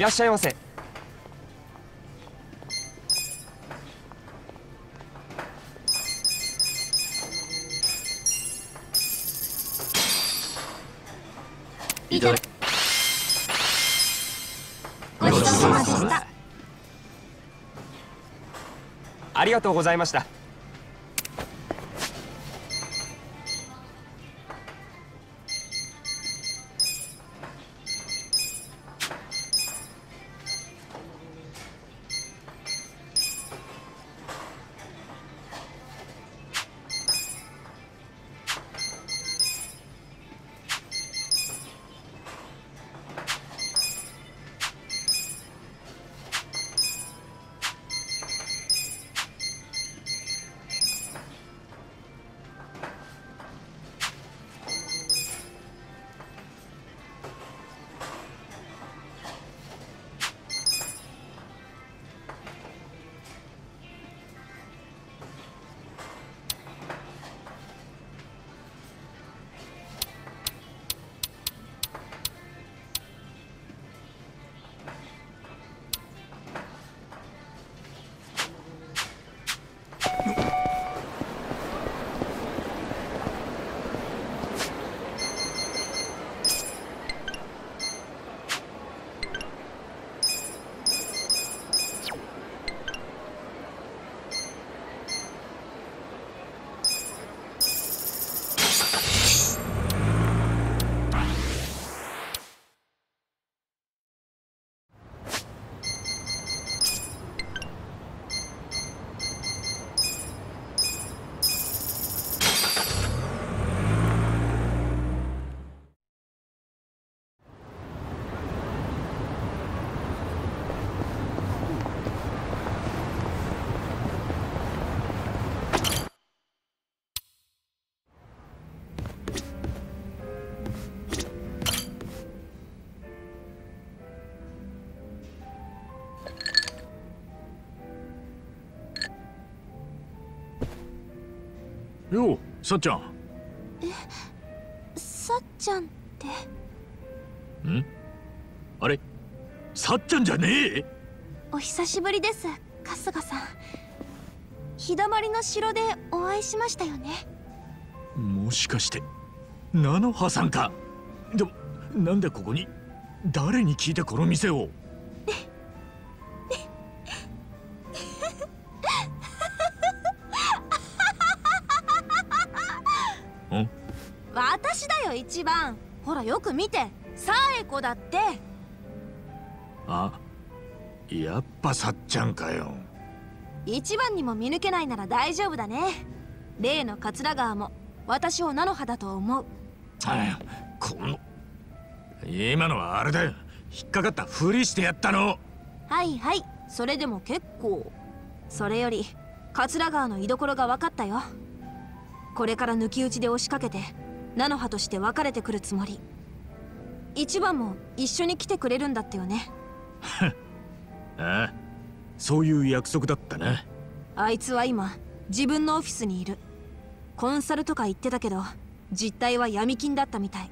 いらっしゃいませ。いただごちそうさまでした。ありがとうございましたようさっちゃん。さっちゃんって。ん？あれ？さっちゃんじゃねえ？お久しぶりです春日さん。日だまりの城でお会いしましたよね。もしかして菜の葉さんか。でもなんでここに？誰に聞いてこの店を？らよく見てサエコだって。あやっぱさっちゃんかよ。一番にも見抜けないなら大丈夫だね。例の桂川も私を菜の葉だと思う。あこの今のはあれだよ。引っかかったふりしてやったの。はいはいそれでも結構。それより桂川の居所が分かったよ。これから抜き打ちで押しかけて菜の葉として別れてくるつもり。一番も一緒に来てくれるんだってよね。ああそういう約束だったな。あいつは今自分のオフィスにいる。コンサルとか言ってたけど実態は闇金だったみたい。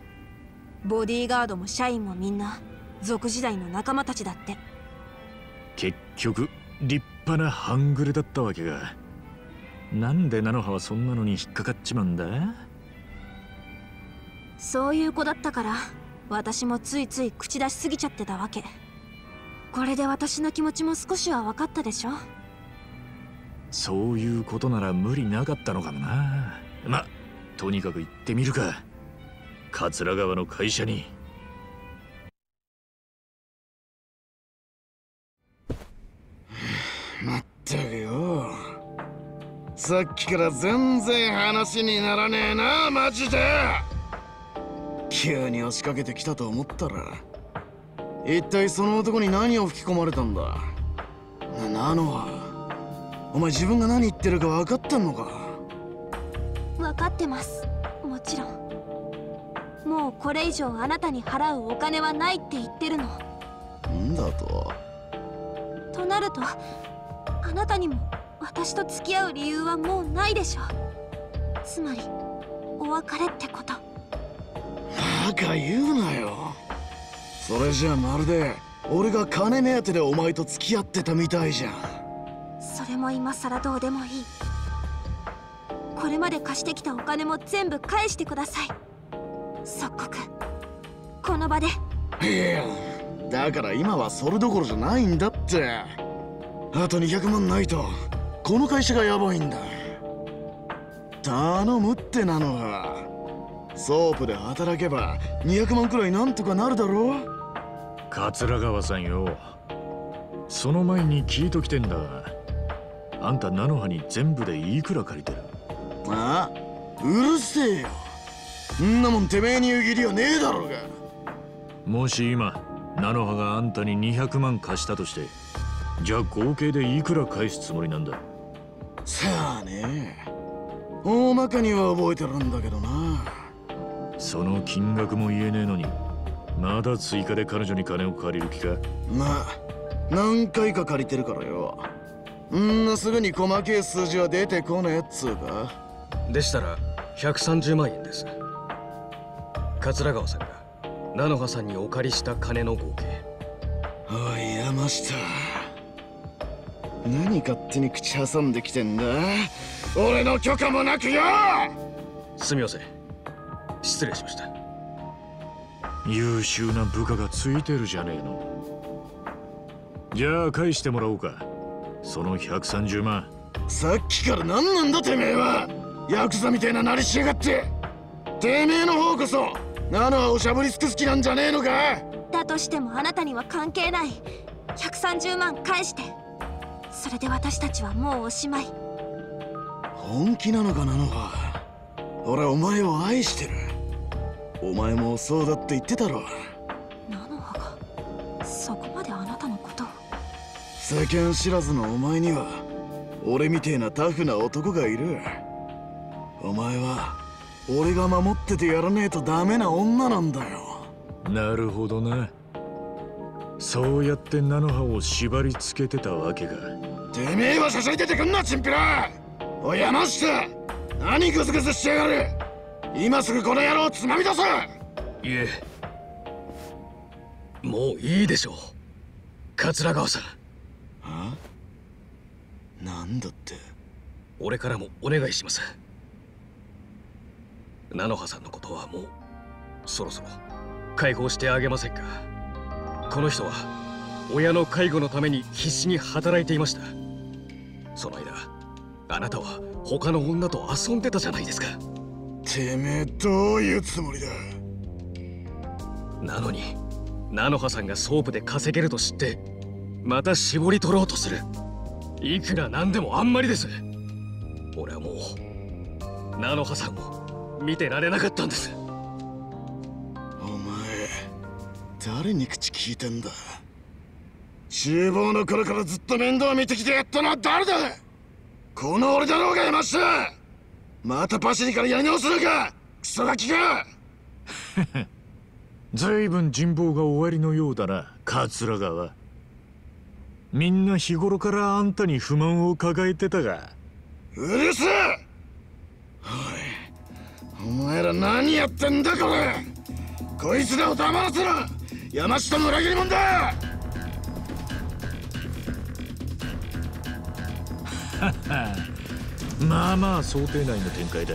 ボディーガードも社員もみんな族時代の仲間たちだって。結局立派な半グレだったわけが。なんで菜の葉はそんなのに引っかかっちまうんだ？そういう子だったから私もついつい口出しすぎちゃってたわけ。これで私の気持ちも少しは分かったでしょ？そういうことなら無理なかったのかもな。まとにかく行ってみるか。桂川の会社に。まったくよ。さっきから全然話にならねえなマジで急に押しかけてきたと思ったら一体その男に何を吹き込まれたんだ？なのはお前自分が何言ってるか分かってんのか？分かってます。もちろん。もうこれ以上あなたに払うお金はないって言ってるの。んだと？となるとあなたにも私と付き合う理由はもうないでしょつまりお別れってことバカ言うなよ。それじゃまるで俺が金目当てでお前と付き合ってたみたいじゃん。それも今さらどうでもいい。これまで貸してきたお金も全部返してください。即刻。この場で。いやだから今はそれどころじゃないんだって。あと200万ないとこの会社がやばいんだ。頼むって菜の葉ソープで働けば200万くらいなんとかなるだろ桂川さんよ。その前に聞いときてえんだ。あんた菜の葉に全部でいくら借りてる？あうるせえよ。んなもんてめえに言う義理はねえだろうが。もし今菜の葉があんたに200万貸したとしてじゃあ合計でいくら返すつもりなんだ？さあね。大まかには覚えてるんだけどなその金額も言えねえのにまだ追加で彼女に金を借りる気か？まあ何回か借りてるからよ。んなすぐに細けえ数字は出てこねえっつうか。でしたら130万円です。桂川さんが菜の葉さんにお借りした金の合計。おい山下何勝手に口挟んできてんだ？俺の許可もなくよ！すみません失礼しました。優秀な部下がついてるじゃねえの。じゃあ返してもらおうか。その130万。さっきから何なんだてめえは。ヤクザみてえななりしやがって。てめえの方こそナノはおしゃぶりすく好きなんじゃねえのか。だとしてもあなたには関係ない。130万返して。それで私たちはもうおしまい。本気なのかなのは俺はお前を愛してるお前もそうだって言ってたろ。菜の葉がそこまであなたのことを。世間知らずのお前には俺みてえなタフな男がいる。お前は俺が守っててやらねえとダメな女なんだよ。なるほどな。そうやって菜の葉を縛り付けてたわけか。てめえはしゃしゃい出てくんなチンピラ。おい山下。何グズグズしやがる今すぐこの野郎つまみ出せ！いえもういいでしょう。桂川さん。はなんだって？俺からもお願いします。菜の葉さんのことはもうそろそろ。解放してあげませんか。この人は親の介護のために必死に働いていました。その間あなたは他の女と遊んでたじゃないですかてめえどういうつもりだ？なのに菜の葉さんがソープで稼げると知ってまた絞り取ろうとする。いくらなんでもあんまりです。俺はもう菜の葉さんを見てられなかったんです。お前誰に口聞いてんだ？厨房の頃からずっと面倒見てきてやったのは誰だ？この俺だろうが山下またパシリからやり直すのか！クソガキが！ずいぶん人望が終わりのようだな桂川。みんな日頃からあんたに不満を抱えてたが。うるせえ！おいお前ら何やってんだこれ！こいつらを黙らせろ！山下の裏切り者だ まあまあ想定内の展開だ。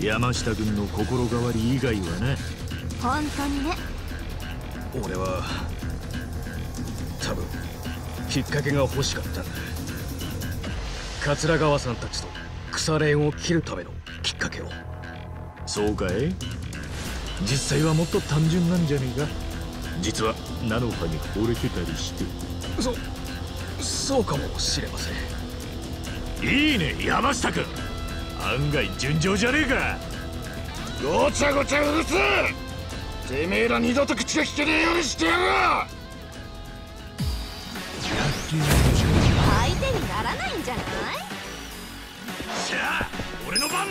山下君の心変わり以外はね。本当にね。俺は多分きっかけが欲しかった。んだ桂川さんたちと腐れ縁を切るためのきっかけを。そうかい？実際はもっと単純なんじゃねえか？実は菜の葉に惚れてたりして。そそうかもしれませんいいね山下君案外順調じゃねえか。ごちゃごちゃうるせえ。てめえら二度と口が聞けねえようにしてやる。相手にならないんじゃない？しゃあ俺の番。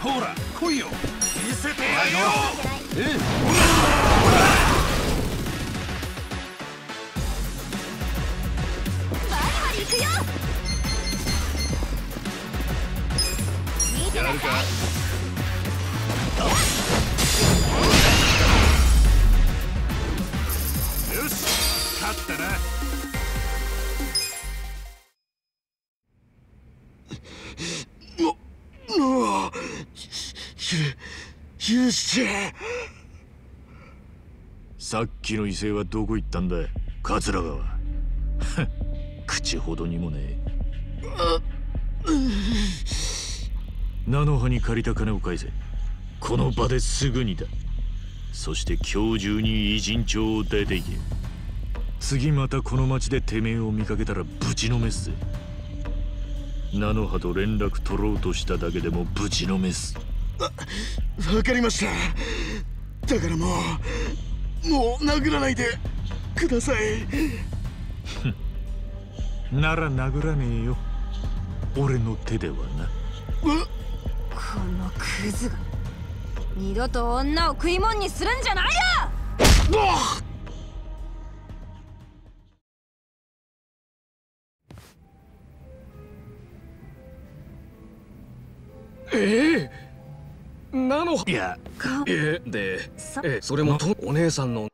ほら来いよ。見せてやるよ。バるか。さっきの威勢はどこ行ったんだ桂川口ほどにもねえ菜の葉に借りた金を返せ。この場ですぐにだ。そして今日中に偉人町を出ていけ。次またこの町でてめえを見かけたらぶちのめすぜ。菜の葉と連絡取ろうとしただけでもぶちのめす。わかりました。だからもうもう殴らないでください。なら殴らねえよ。俺の手ではな。このクズが。二度と女を食い物にするんじゃないよ！ええなの？いやかえでさ。えそれもとお姉さんの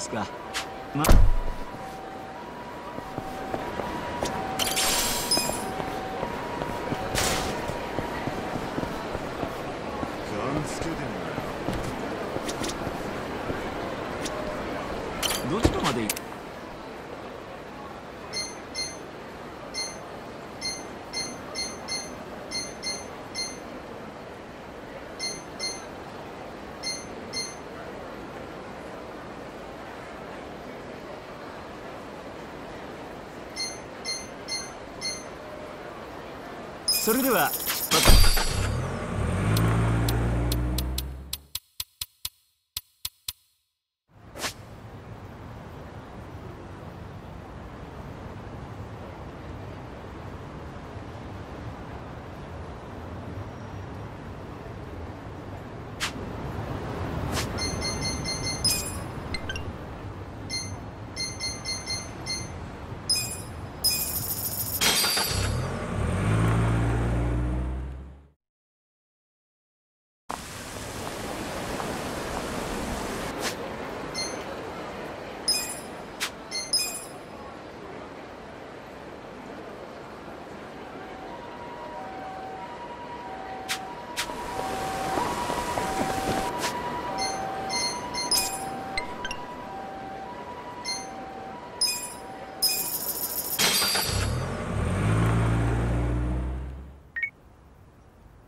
ですか。まどちらまで行それでは出発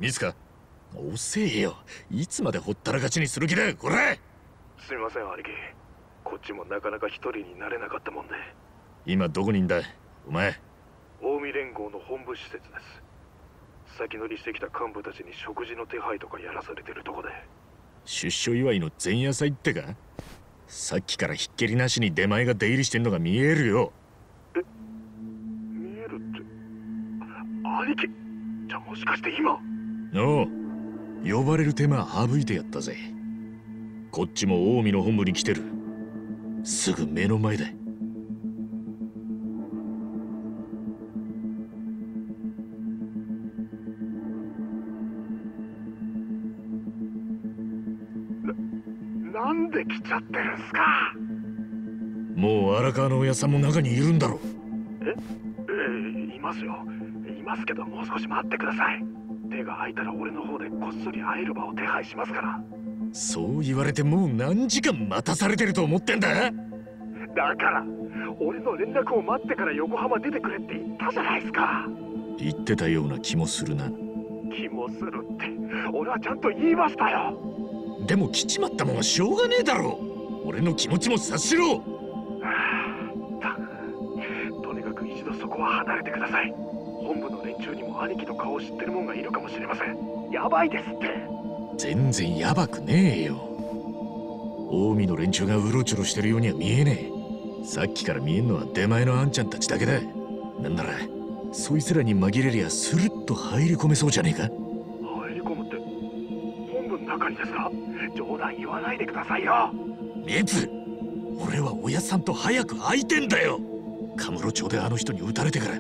ミツか？遅えよ。いつまでほったらかしにする気だ？これすみません兄貴こっちもなかなか一人になれなかったもんで。今どこにいんだ？お前。近江連合の本部施設です。先乗りしてきた幹部たちに食事の手配とかやらされてるとこで。出所祝いの前夜祭ってか？さっきからひっきりなしに出前が出入りしてんのが見えるよ。見えるって？兄貴じゃあもしかして今？おう呼ばれる手間省いてやったぜ。こっちも近江の本部に来てる。すぐ目の前だ。なんで来ちゃってるんすか？もう荒川のおやさんも中にいるんだろえ？えいますよ。いますけどもう少し待ってください手が空いたら俺の方でこっそり会える場を手配しますから。そう言われてもう何時間待たされてると思ってんだ？だから俺の連絡を待ってから横浜出てくれって言ったじゃないですか。言ってたような気もするな。気もするって俺はちゃんと言いましたよ。でも来ちまったもんはしょうがねえだろ。俺の気持ちも察しろ。たとにかく一度そこは離れてください連中にも兄貴の顔を知ってる者がいるかもしれません。やばいですって。全然ヤバくねえよ。近江の連中がうろちょろしてるようには見えねえ。さっきから見えんのは出前のあんちゃんたちだけだ。なんならそいつらに紛れりゃスルッと入り込めそうじゃねえか。入り込むって本部の中にですか？冗談言わないでくださいよ。ミツ俺は親さんと早く会いてんだよ。カムロ町であの人に撃たれてから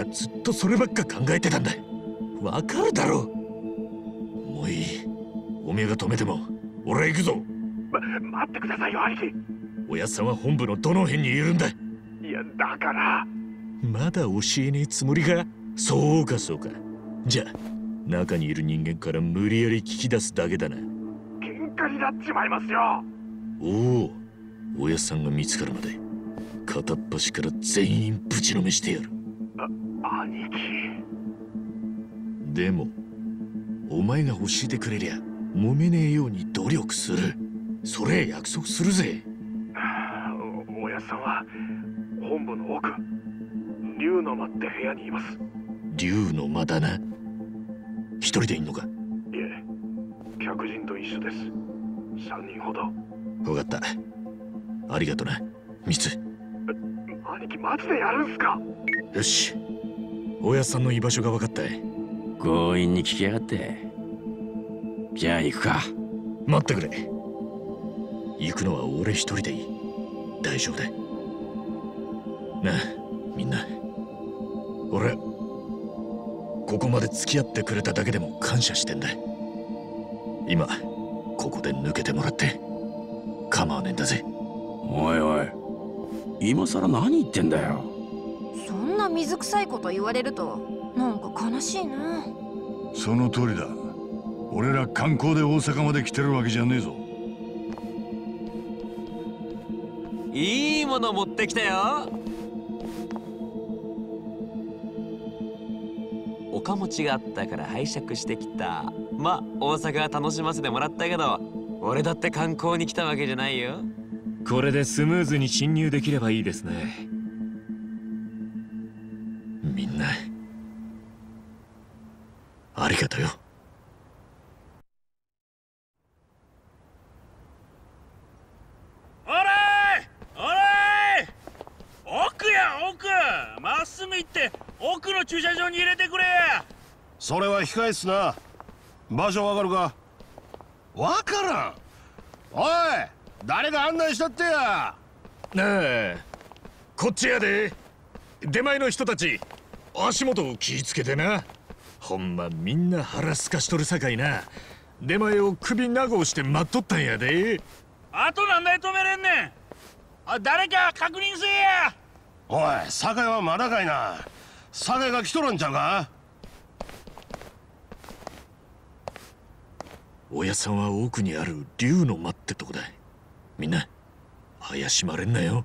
俺はずっとそればっか考えてたんだ。わかるだろもういい。おめえが止めても俺は行くぞ。ま待ってくださいよ兄貴。親さんは本部のどの辺にいるんだ。いやだから。まだ教えねえつもりか？そうかそうか。じゃあ中にいる人間から無理やり聞き出すだけだな。喧嘩になっちまいますよ。おお親さんが見つかるまで片っ端から全員ぶちのめしてやる兄貴。でもお前が教えてくれりゃ揉めねえように努力する。それ約束するぜ。お親さんは本部の奥竜の間って部屋にいます。竜の間だな。一人でいんのか？いえ客人と一緒です。3人ほど。分かった。ありがとなミツ。兄貴マジでやるんすか？よし親さんの居場所が分かった。強引に聞きやがって。じゃあ行くか。待ってくれ。行くのは俺一人でいい。大丈夫だ。なあみんな。俺ここまで付き合ってくれただけでも感謝してんだ。今ここで抜けてもらって。構わねえんだぜ。おいおい。今さら何言ってんだよ。そんな水臭いこと言われるとなんか悲しいな。その通りだ。俺ら観光で大阪まで来てるわけじゃねえぞ。いいもの持ってきたよ。おかもちがあったから拝借してきた。まあ大阪は楽しませてもらったけど俺だって観光に来たわけじゃないよ。これでスムーズに侵入できればいいですねりがとよ。おらいおらい奥や奥まっすぐ行って奥の駐車場に入れてくれ。やそれは控えっすな。場所わかるか？わからん。おい誰が案内したってや？なあこっちやで。出前の人たち足元を気ぃつけてなほんまみんな腹すかしとるさかいな。出前を首長をして待っとったんやで。あと何台止めれんねん。あ誰か確認せえや。おい酒はまだかいな。酒が来とるんちゃうか？親さんは奥にある竜の間ってとこだ。みんな怪しまれんなよ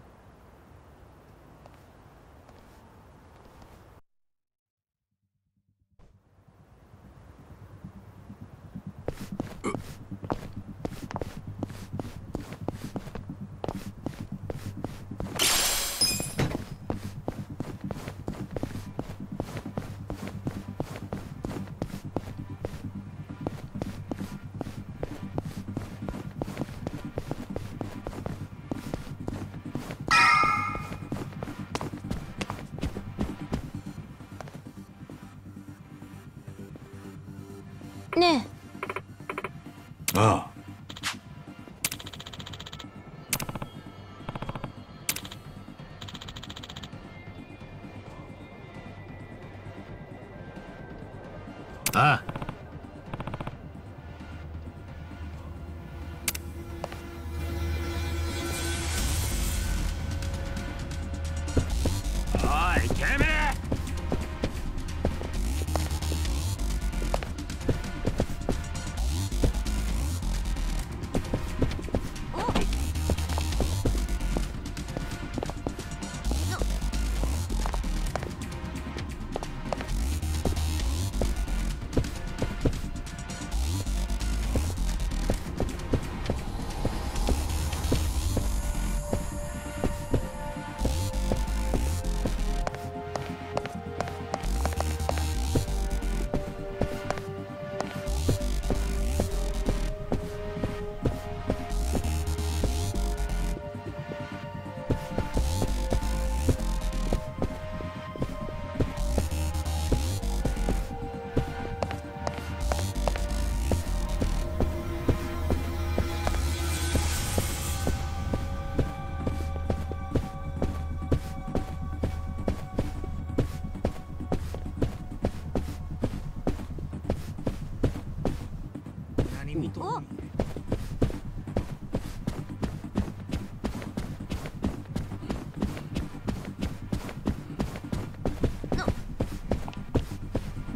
啊。啊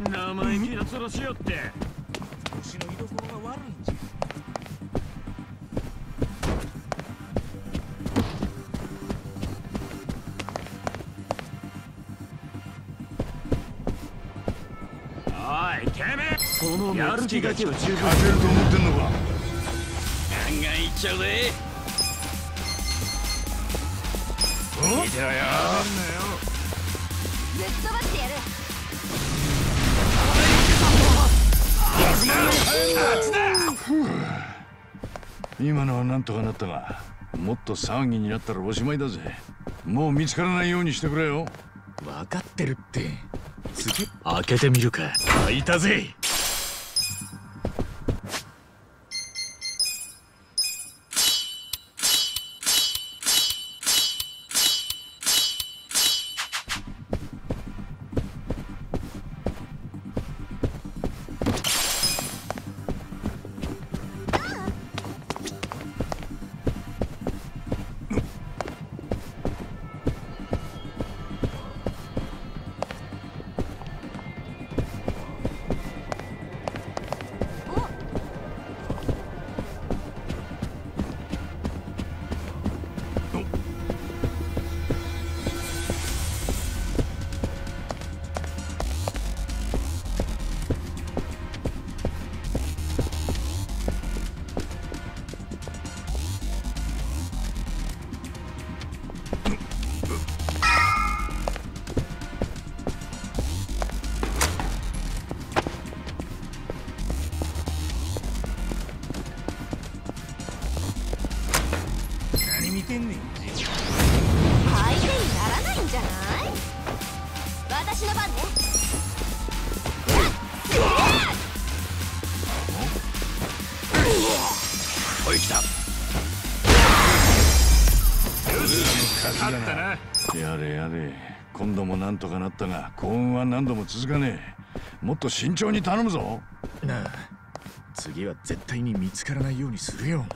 生意気な面しよって。牛の居所が悪いんじゃそのやる気だけは十分勝てると思ってんのかいっちゃうぜ見てろよ。ぶっ飛ばしてやる今のはなんとかなったがもっと騒ぎになったらおしまいだぜ。もう見つからないようにしてくれよ。分かってるって。次開けてみるか。開いたぜてんねん相手にならないんじゃない私の番ねおい来た勝ったなやれやれ。今度もなんとかなったが幸運は何度も続かねえ。もっと慎重に頼むぞ。なあ次は絶対に見つからないようにするよ。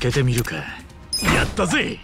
けてみるか。やったぜ。